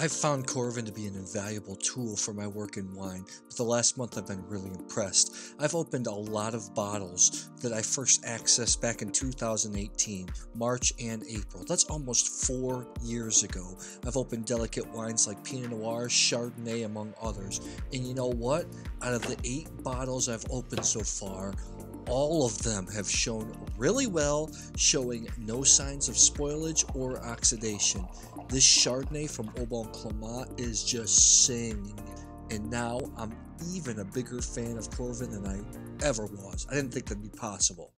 I've found Coravin to be an invaluable tool for my work in wine, but the last month I've been really impressed. I've opened a lot of bottles that I first accessed back in 2018, March and April. That's almost four years ago. I've opened delicate wines like Pinot Noir, Chardonnay, among others. And you know what? Out of the eight bottles I've opened so far, all of them have shown really well, showing no signs of spoilage or oxidation. This Chardonnay from Au Bon is just singing. And now I'm even a bigger fan of Coravin than I ever was. I didn't think that'd be possible.